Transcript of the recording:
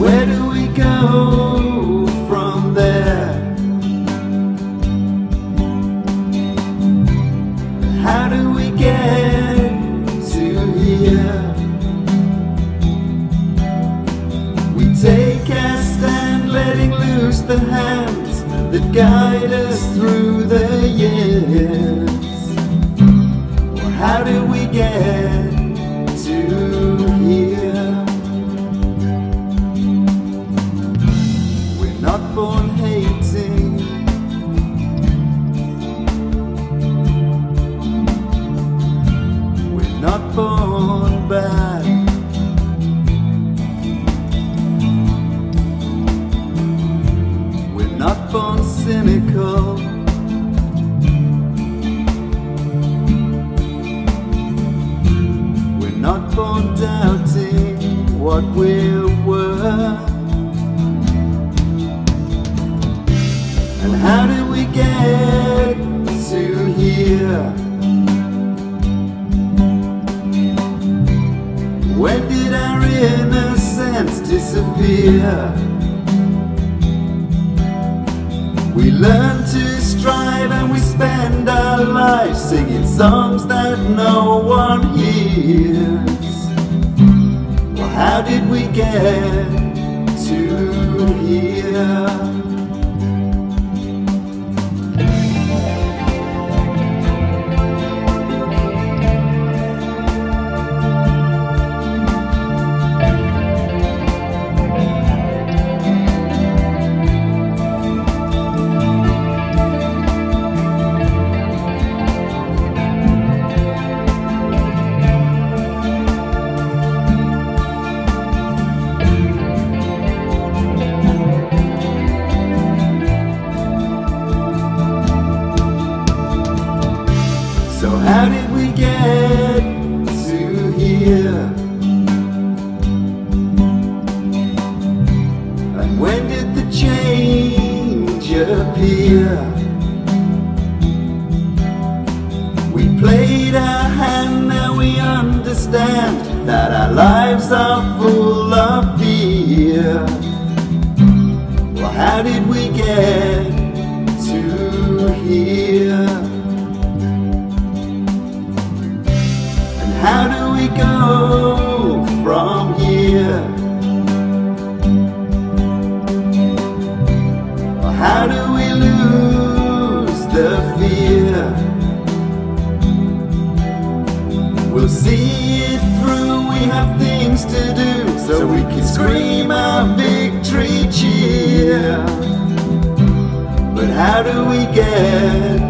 Where do we go from there? How do we get to here? We take a stand, letting loose the hands that guide us. Cynical. We're not born doubting what we're worth. And how did we get to here? When did our innocence disappear? We learn to strive and we spend our lives singing songs that no one hears. Well, how did we get to here? How did we get to here? And when did the change appear? We played our hand, now we understand that our lives are full of fear. Well, how did we get to here? We go from here? How do we lose the fear? We'll see it through, we have things to do, so we can scream our victory cheer. But how do we get